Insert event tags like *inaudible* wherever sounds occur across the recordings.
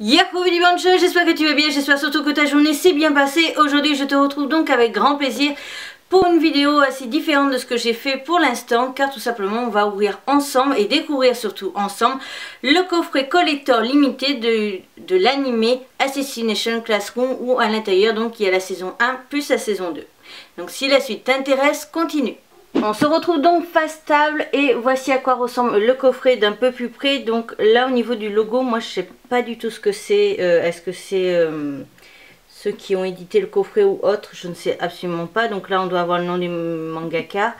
Yahoo Bancho, j'espère que tu vas bien, j'espère surtout que ta journée s'est bien passée. Aujourd'hui je te retrouve donc avec grand plaisir pour une vidéo assez différente de ce que j'ai fait pour l'instant car tout simplement on va ouvrir ensemble et découvrir surtout ensemble le coffret collector limité de, de l'animé Assassination Classroom où à l'intérieur donc il y a la saison 1 plus la saison 2. Donc si la suite t'intéresse, continue. On se retrouve donc face table et voici à quoi ressemble le coffret d'un peu plus près. Donc là au niveau du logo, moi je sais pas du tout ce que c'est. Euh, est-ce que c'est euh, ceux qui ont édité le coffret ou autre Je ne sais absolument pas. Donc là on doit avoir le nom du mangaka.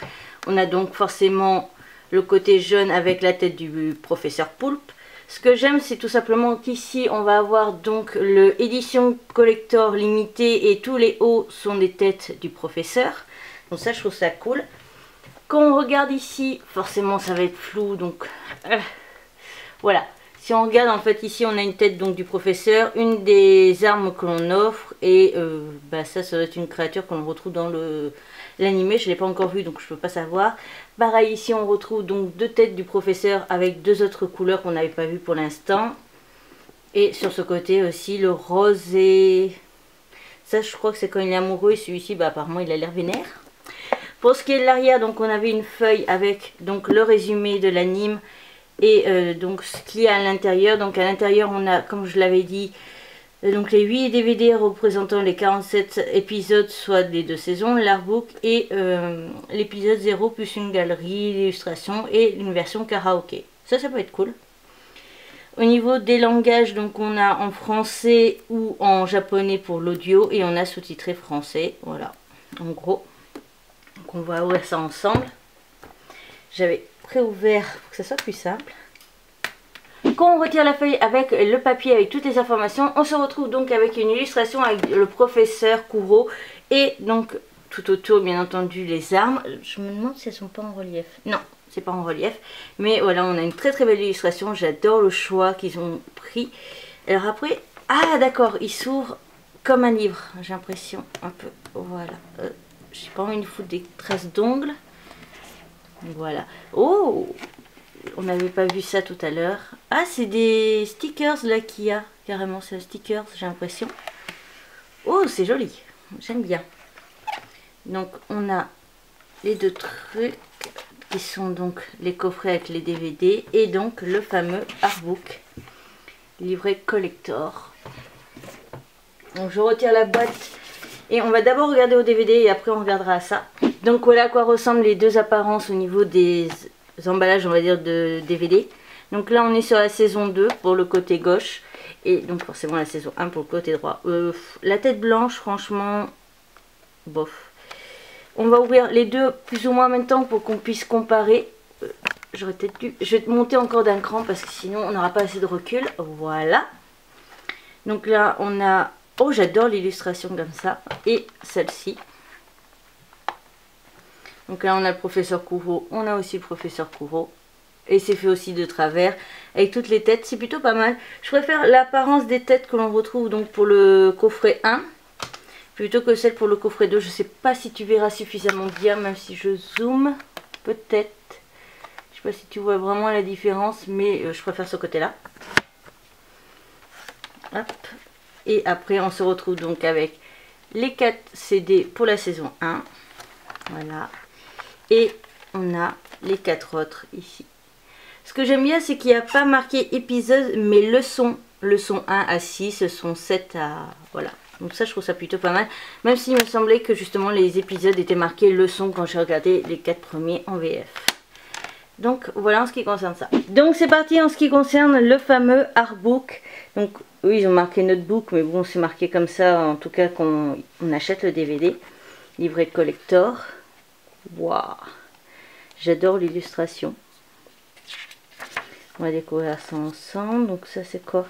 On a donc forcément le côté jaune avec la tête du professeur Poulpe. Ce que j'aime c'est tout simplement qu'ici on va avoir donc le édition collector limité et tous les hauts sont des têtes du professeur. Donc ça je trouve ça cool. Quand on regarde ici, forcément ça va être flou, donc euh, voilà. Si on regarde en fait ici on a une tête donc du professeur, une des armes que l'on offre et euh, bah, ça ça doit être une créature qu'on retrouve dans le l'animé, je ne l'ai pas encore vu donc je ne peux pas savoir. Pareil ici on retrouve donc deux têtes du professeur avec deux autres couleurs qu'on n'avait pas vu pour l'instant. Et sur ce côté aussi le rose et... Ça je crois que c'est quand il est amoureux et celui-ci bah, apparemment il a l'air vénère. Pour ce qui est de l'arrière, donc on avait une feuille avec donc le résumé de l'anime et euh, donc ce qu'il y a à l'intérieur. Donc à l'intérieur, on a, comme je l'avais dit, euh, donc les 8 DVD représentant les 47 épisodes, soit les deux saisons, l'artbook et euh, l'épisode 0 plus une galerie d'illustration et une version karaoké. Ça, ça peut être cool. Au niveau des langages, donc on a en français ou en japonais pour l'audio et on a sous-titré français. Voilà, en gros. On va ouvrir ça ensemble. J'avais préouvert pour que ça soit plus simple. Quand on retire la feuille avec le papier avec toutes les informations, on se retrouve donc avec une illustration avec le professeur Kouro et donc tout autour bien entendu les armes. Je me demande si elles sont pas en relief. Non, c'est pas en relief. Mais voilà, on a une très très belle illustration. J'adore le choix qu'ils ont pris. Alors après, ah d'accord, il s'ouvre comme un livre, j'ai l'impression un peu. Voilà. J'ai pas envie de foutre des traces d'ongles. Voilà. Oh On n'avait pas vu ça tout à l'heure. Ah, c'est des stickers là qu'il y a. Carrément, c'est un stickers, j'ai l'impression. Oh, c'est joli. J'aime bien. Donc, on a les deux trucs qui sont donc les coffrets avec les DVD et donc le fameux artbook livret collector. Donc, je retire la boîte et on va d'abord regarder au DVD et après on regardera ça. Donc voilà à quoi ressemblent les deux apparences au niveau des emballages, on va dire, de DVD. Donc là on est sur la saison 2 pour le côté gauche. Et donc forcément la saison 1 pour le côté droit. Euh, la tête blanche, franchement, bof. On va ouvrir les deux plus ou moins en même temps pour qu'on puisse comparer. Euh, j'aurais peut-être dû... Je vais monter encore d'un cran parce que sinon on n'aura pas assez de recul. Voilà. Donc là on a Oh, j'adore l'illustration comme ça. Et celle-ci. Donc là, on a le professeur Kouro. On a aussi le professeur Kouro. Et c'est fait aussi de travers. Avec toutes les têtes. C'est plutôt pas mal. Je préfère l'apparence des têtes que l'on retrouve donc pour le coffret 1. Plutôt que celle pour le coffret 2. Je sais pas si tu verras suffisamment bien. Même si je zoome. Peut-être. Je sais pas si tu vois vraiment la différence. Mais euh, je préfère ce côté-là. Hop. Et après, on se retrouve donc avec les 4 CD pour la saison 1. Voilà. Et on a les 4 autres ici. Ce que j'aime bien, c'est qu'il n'y a pas marqué épisode, mais leçon. Leçon 1 à 6, leçon 7 à... Voilà. Donc ça, je trouve ça plutôt pas mal. Même s'il me semblait que justement les épisodes étaient marqués leçon quand j'ai regardé les 4 premiers en VF. Donc voilà en ce qui concerne ça. Donc c'est parti en ce qui concerne le fameux artbook. Donc oui, ils ont marqué notebook, mais bon, c'est marqué comme ça, en tout cas, qu'on on achète le DVD. Livret collector. Waouh J'adore l'illustration. On va découvrir ça ensemble. Donc ça, c'est quoi?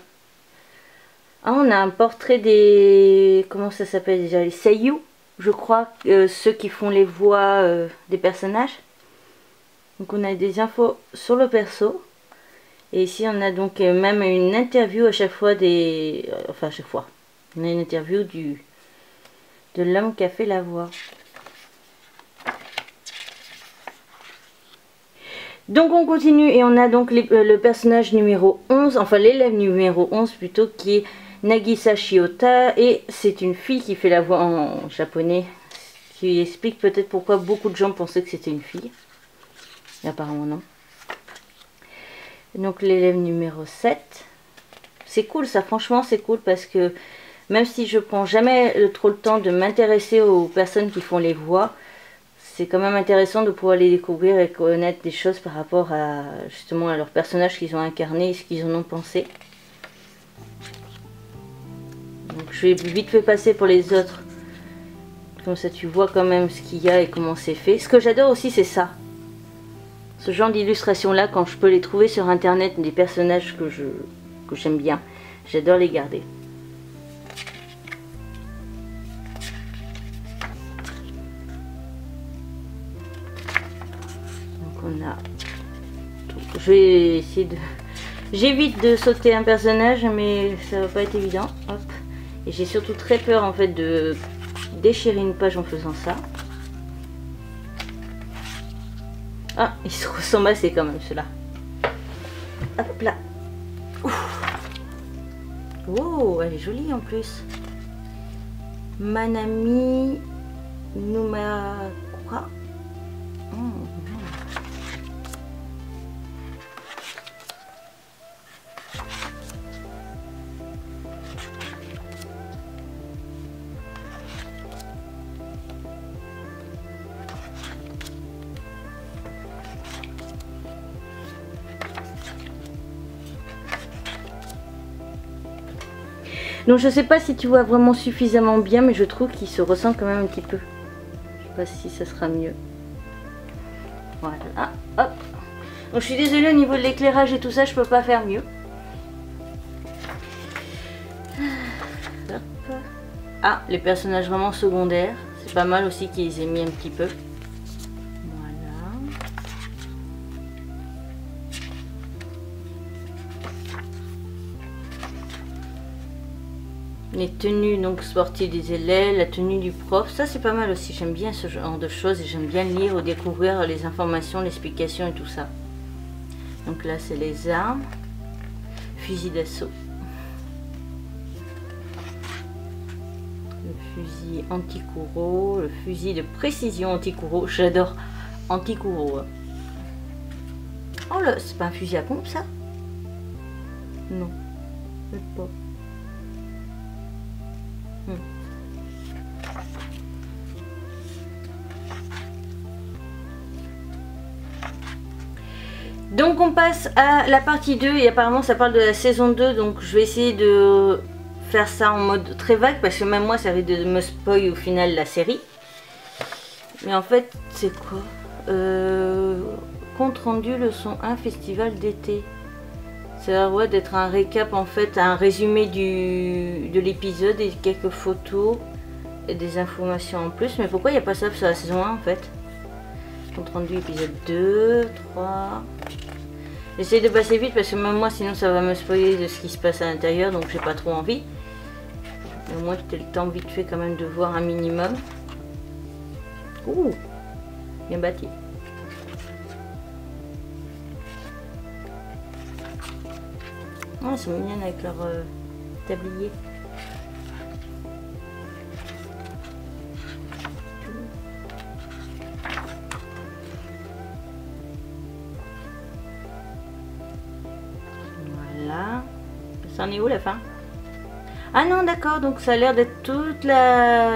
Ah, on a un portrait des... Comment ça s'appelle déjà? Les seiyuu, je crois. Euh, ceux qui font les voix euh, des personnages. Donc on a des infos sur le perso. Et ici, on a donc euh, même une interview à chaque fois des... Euh, enfin, à chaque fois. On a une interview du de l'homme qui a fait la voix. Donc on continue et on a donc euh, le personnage numéro 11, enfin l'élève numéro 11 plutôt, qui est Nagisa Shiota. Et c'est une fille qui fait la voix en japonais, qui explique peut-être pourquoi beaucoup de gens pensaient que c'était une fille. Apparemment non. Donc l'élève numéro 7. C'est cool ça, franchement c'est cool parce que même si je prends jamais trop le temps de m'intéresser aux personnes qui font les voix, c'est quand même intéressant de pouvoir les découvrir et connaître des choses par rapport à justement à leurs personnages qu'ils ont incarnés et ce qu'ils en ont pensé. Donc je vais vite fait passer pour les autres. Comme ça tu vois quand même ce qu'il y a et comment c'est fait. Ce que j'adore aussi c'est ça. Ce genre d'illustration là quand je peux les trouver sur internet des personnages que je que j'aime bien. J'adore les garder. *laughs* J'évite de sauter un personnage, mais ça va pas être évident. Et j'ai surtout très peur en fait de déchirer une page en faisant ça. Ah, ils se ressemblent assez quand même ceux-là. Hop là. Oh, elle est jolie en plus. Manami Numakura. Hmm. Donc je sais pas si tu vois vraiment suffisamment bien, mais je trouve qu'il se ressent quand même un petit peu. Je sais pas si ça sera mieux. Voilà, hop. Donc je suis désolée au niveau de l'éclairage et tout ça, je peux pas faire mieux. Ah, les personnages vraiment secondaires. C'est pas mal aussi qu'ils aient mis un petit peu. Les tenues donc sportives des élèves, la tenue du prof, ça c'est pas mal aussi, j'aime bien ce genre de choses et j'aime bien lire ou découvrir les informations, l'explication et tout ça. Donc là c'est les armes, fusil d'assaut, le fusil anti-courroux, le fusil de précision anti-courroux, j'adore anti-courroux. Oh là, c'est pas un fusil à pompe ça? Non, pas. Donc on passe à la partie 2 et apparemment ça parle de la saison 2 donc je vais essayer de faire ça en mode très vague parce que même moi ça risque de me spoil au final la série. Mais en fait c'est quoi? Euh, Compte rendu leçon 1 festival d'été. Ça ouais, d'être un récap en fait, un résumé du, de l'épisode et quelques photos et des informations en plus. Mais pourquoi il n'y a pas ça sur la saison 1 en fait? Compte rendu épisode 2, 3... J'essaie de passer vite parce que même moi sinon ça va me spoiler de ce qui se passe à l'intérieur donc j'ai pas trop envie. Mais au moins j'ai le temps vite fait quand même de voir un minimum. Ouh Bien bâti. Oh, elles sont mignonnes avec leur euh, tablier. Ça en est où la fin? Ah non, d'accord, donc ça a l'air d'être toute la...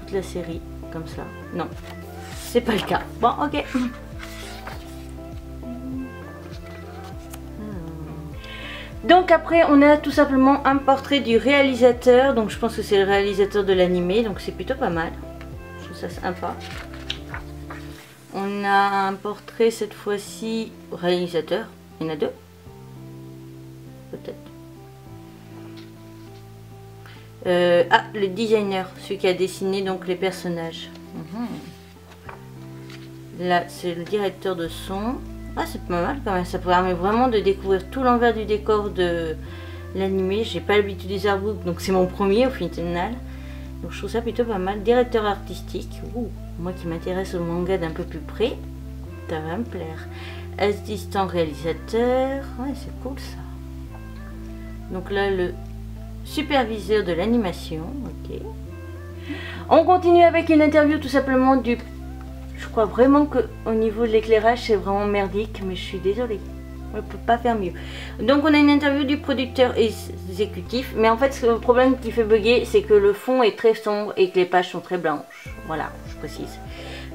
Toute la série, comme ça. Non, c'est pas le cas. Bon, ok. Donc après on a tout simplement un portrait du réalisateur, donc je pense que c'est le réalisateur de l'animé, donc c'est plutôt pas mal. Je trouve ça sympa. On a un portrait cette fois-ci réalisateur, il y en a deux peut-être. Euh, ah, le designer, celui qui a dessiné donc les personnages. Mhm. Là, c'est le directeur de son. Ah, c'est pas mal quand même. Ça permet vraiment de découvrir tout l'envers du décor de l'animé. J'ai pas l'habitude des artbooks, donc c'est mon premier au final. Donc je trouve ça plutôt pas mal. Directeur artistique. moi qui m'intéresse au manga d'un peu plus près. Ça va me plaire. Assistant réalisateur. Ouais, c'est cool ça. Donc là, le superviseur de l'animation. Ok. On continue avec une interview tout simplement du... Je crois vraiment que au niveau de l'éclairage, c'est vraiment merdique, mais je suis désolée. On ne peut pas faire mieux. Donc on a une interview du producteur exécutif, mais en fait le problème qui fait bugger, c'est que le fond est très sombre et que les pages sont très blanches. Voilà, je précise.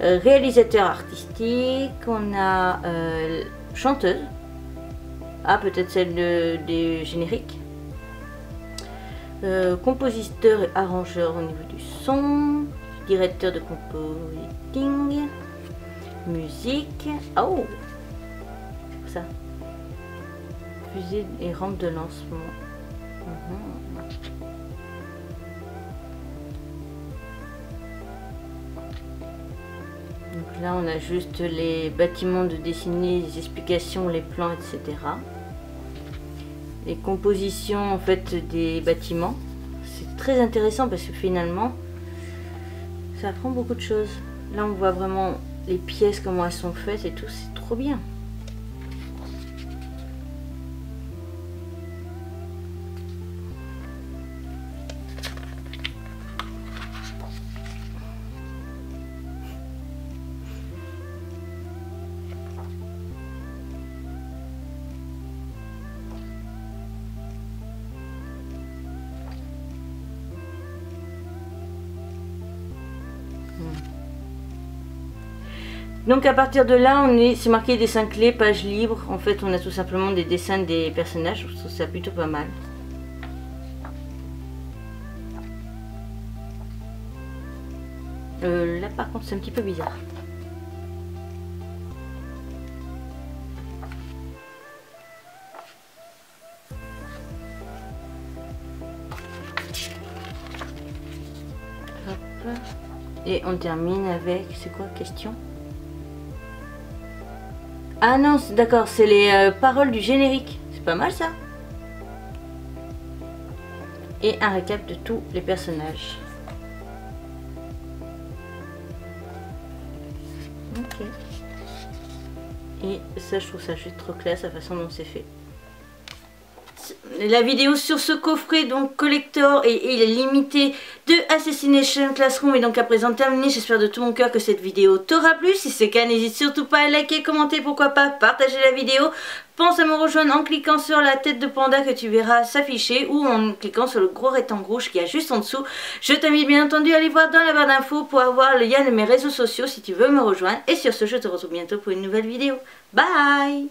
Euh, réalisateur artistique, on a euh, chanteuse. Ah, peut-être celle des génériques. Euh, compositeur et arrangeur au niveau du son. Directeur de compositing. Musique. Oh ça. Fusée et rampe de lancement. Mhm. Donc là, on a juste les bâtiments de dessiner, les explications, les plans, etc. Les compositions en fait des bâtiments. C'est très intéressant parce que finalement, ça apprend beaucoup de choses. Là, on voit vraiment les pièces, comment elles sont faites et tout. C'est trop bien. Donc à partir de là, on est, c'est marqué dessin clé, page libre. En fait, on a tout simplement des dessins des personnages. Je trouve ça plutôt pas mal. Euh, là par contre, c'est un petit peu bizarre. Et on termine avec, c'est quoi, question? Ah non, d'accord, c'est les euh, paroles du générique. C'est pas mal ça. Et un récap de tous les personnages. Ok. Et ça, je trouve ça juste trop classe la façon dont c'est fait la vidéo sur ce coffret donc collector et, et limité de Assassination Classroom est donc à présent terminée. J'espère de tout mon cœur que cette vidéo t'aura plu. Si c'est le cas, n'hésite surtout pas à liker, commenter, pourquoi pas partager la vidéo. Pense à me rejoindre en cliquant sur la tête de panda que tu verras s'afficher ou en cliquant sur le gros rectangle rouge qui est juste en dessous. Je t'invite bien entendu à aller voir dans la barre d'infos pour avoir le lien de mes réseaux sociaux si tu veux me rejoindre. Et sur ce, je te retrouve bientôt pour une nouvelle vidéo. Bye